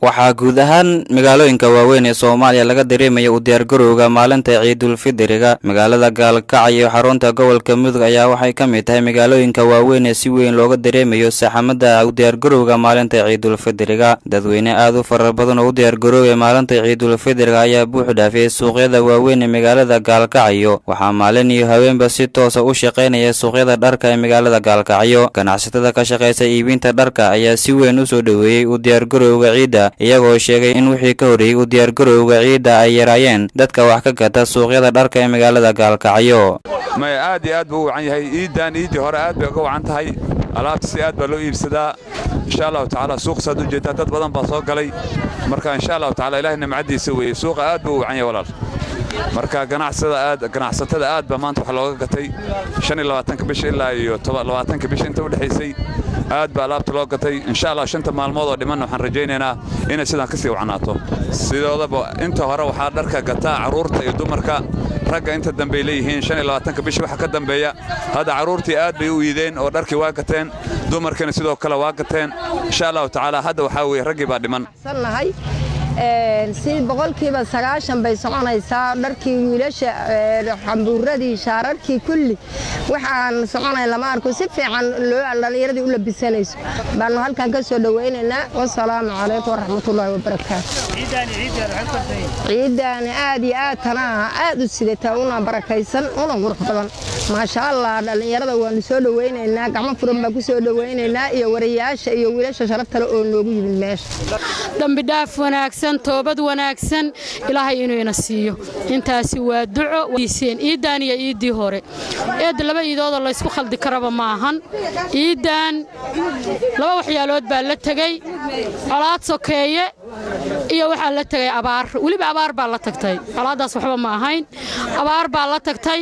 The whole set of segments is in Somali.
waxaa guud ahaan magaalooyinka waaweyn ee soomaaliya laga dareemaya u diyaargarowga maalinta ciidulfidriga magaalada gaalkacyo xarunta gobolka mudug ayaa waxay ka mid tahay magaalooyinka waaweyn ee si weyn looga dareemayo saxamada u diyaargarowga maalinta ciidulfidriga. Dadweyne aad u fara badan oo u diyaargaroobaya maalinta ciidulfidriga ayaa buux dhaafiyey suuqyada waaweyn ee magaalada gaalkacyo waxaa maalin iyo haweenba si toosa u shaqaynaya suuqyada dharka ee magaalada gaalkacyo ganacsatada ka shaqaysa iibinta dharka ayaa si weyn u soo dhoweeyey u diyaargarowga ciidda iyagoo sheegay in wixii ka horreeyey u diyaargarowga ciidda ay yaraayeen. Dadka wax ka gata suuqyada dharka ee magaalada gaalkacyo. Maya aad iyo aad buu u wacan yahay. Iiddan iiddii hore aad bay uga wacan tahay. Alaabta si aad baa loo iibsadaa. Insha allahu tacaala suuqsaad u jeedtaa dad badan baa soo galay. Marka insha allahu tacala ilahay nimcaddiisa weeye. Suuqa aad buu u wacan yahay walaal marka ganacsatada aad baa maanta wax looga gatay. Bisha ilaa iyo bisha inta u dhexaysay aad baa alaabta loo gatay. Insha allah shanta maalmood oo dhimanna waxaan rajaynaynaa inay sidaan ka sii wacnaato. Sidoodaba inta hore waxaa dharka gataa carruurta iyo dumarka. Ragga inta dambey leeyihiin bisha waxa ka dambeeya. Hadda carruurtii aad bay u iideen oo dharkii waa gateen dumarkiina sidoo kale waa gateen. Insha allahu tacaala hadda waxaa weeye raggii baa dhiman si boqolkiiba sagaashan bay soconaysaa dharkii wiilasha xambuuradii shaararkii kulli. Waxaan soconay lama arko. Si fiican dhallinyaradii u labisanayso. Baanu halkan ka soo dhowaynaynaa wasalaamu calaykum waraxmatullaahi wabarakaatu aad iyo aad aad u sidataa una barakaysan una qurux badan. Maasha allah dhallinyarada waanu soo dhowaynaynaa gacmo furan baan ku soo dhowaynaynaa iyo warayaasha iyo wiilasha sharaftale oo noogu yimid meesha. Dambidhaaf wanaagsan toobad wanaagsan ilaahay inuu ina siiyo. Intaasi waa duco iiddaan iyo iiddii hore. Eedda laba iidoodoo laysku khaldi karaba ma ahan. Iiddan laba waxyaalood baa la tegey colaad sokeeye iyo waxaa la tegay abaar. Weliba abaar baa la tagtay. Colaaddaas waxba ma ahayn. Abaar baa la tagtay.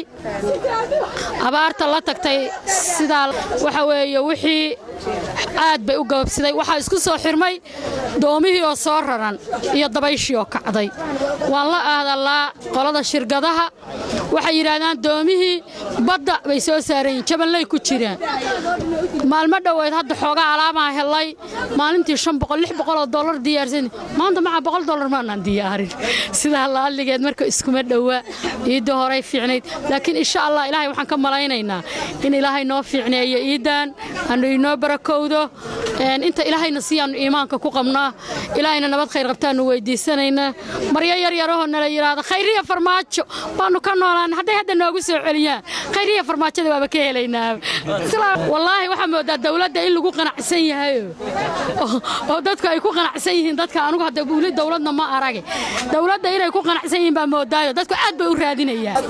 Abaarta la tagtay sidaa waxa weeye wixii aad bay u gababsiday waxaa isku soo xirmay doomihii oo soo raran iyo dabayshii oo kacday. Waan la aadallaa qolada shirkadaha waxay yidhaahdaan doomihii badda bay soo saarayiin jaballay ku jiraan maalmo dhoweed hadda xoogaa alaamaa helay. Maalintii oo dolar diyaarsan. Maanta maxaa boqol dolar maanaan diyaarin. Sidaa laalligeed marka iskuma dhowa iidda horay fiicnayd. Laakiin insha allah ilaahay waxaan ka malaynaynaa in ilaahay noo fiicneeyo iiddan aanu inoo barakowdo inta ilaahayna siyaannu iimaanka ku qabnaa ilaahayna nabad khayr qabtaannu weydiisanaynaa. Maryo yaryarahoo nala yidhaahda khayriya farmaajo baannu ka noolaan hadday hadda noogu soo celiyaan. Khayriya farmaajada waaba ka helaynaa wallaahi waxaa moodaa dawladda in lagu qanacsan yahay. Oo dadku ay ku qanacsan yihiin dadka anugu hadda weli dawladna ma arage. Dawladda inay ku qanacsan yihiin baa moodaayo dadku aad bay u raadinayaan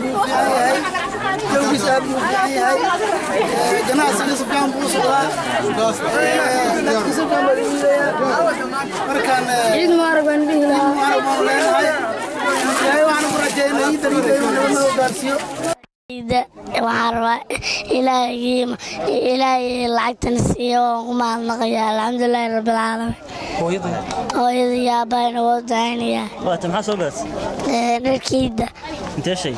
ciid mubaarag baan dhihi waxaan rabaa ilaahay lacagtan siiyo waan ku mahadnaqaya alxamdulilaahi rabbilcaalamiin hooyada iyo aabbaayna waa dacaynayaa waata maxaa soo gaas dharkiidda intee shay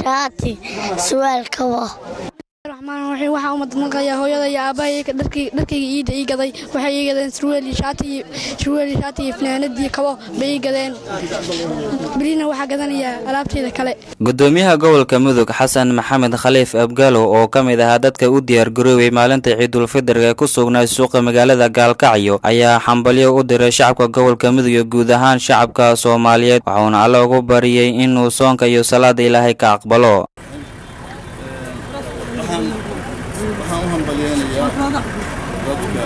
shaati suwaal kabo raxmaan raxiim waxaa u madnaqayaa hooyada iyo aabbahay dharkayga iidda ii gaday. Waxay ii gadeen surweeli shaati iyo fanaanadii kabo bay ii gadeen. Berina waxaa gadanayaa alaabteeda kale. Gudoomiyaha gobolka mudug xasan maxamed khaliif abgaalo oo ka mid ahaa dadka u diyaargaroobay maalinta ciidulfidriga ee ku sugnaa suuqa magaalada gaalkacyo ayaa xambalyo u diray shacabka gobolka mudug iyo guud ahaan shacabka soomaaliyeed waxuuna alle ugu bariyey inuu soonka iyo salaada ilaahay ka aqbalo waxaan u hambalyeynayaa dadka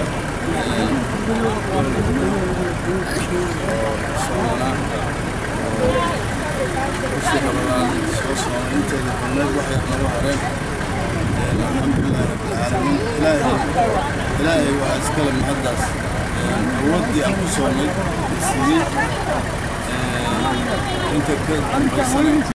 ramadaan soo socda inteeda kulmeed waxay nagu hareen. Alxamdulilahi rabbilcaalamiin ilaahay ilaahay waa iskale mahaddaas. Awooddii aan ku soonnay siiyey inta ka dambaysana